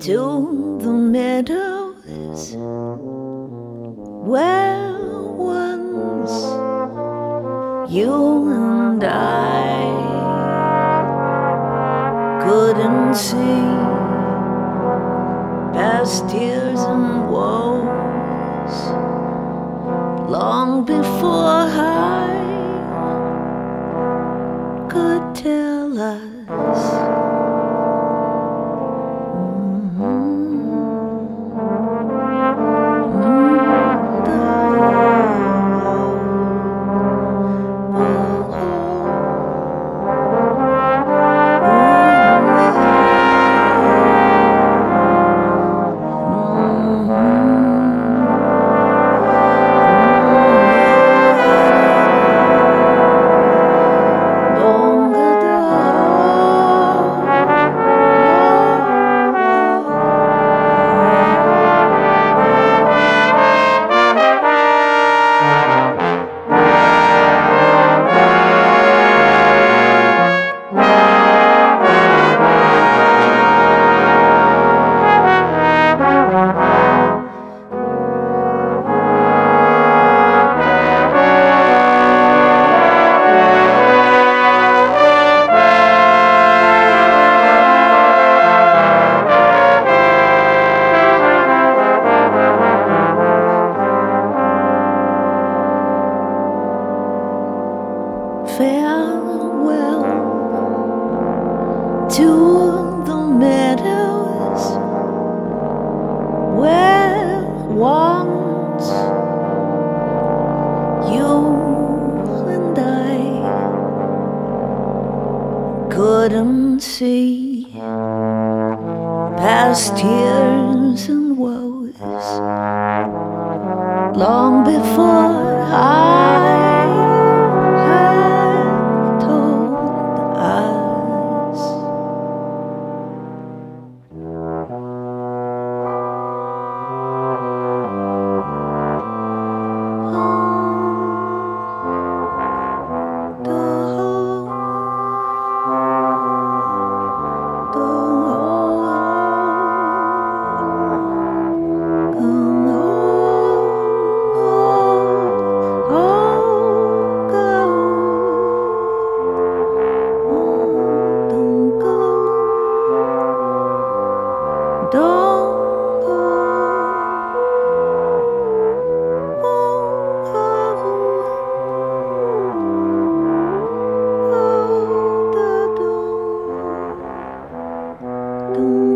to the meadows where once you and I couldn't see past tears and woes long before I could tell us. To the meadows where once you and I couldn't see past tears and woes long before I Boom.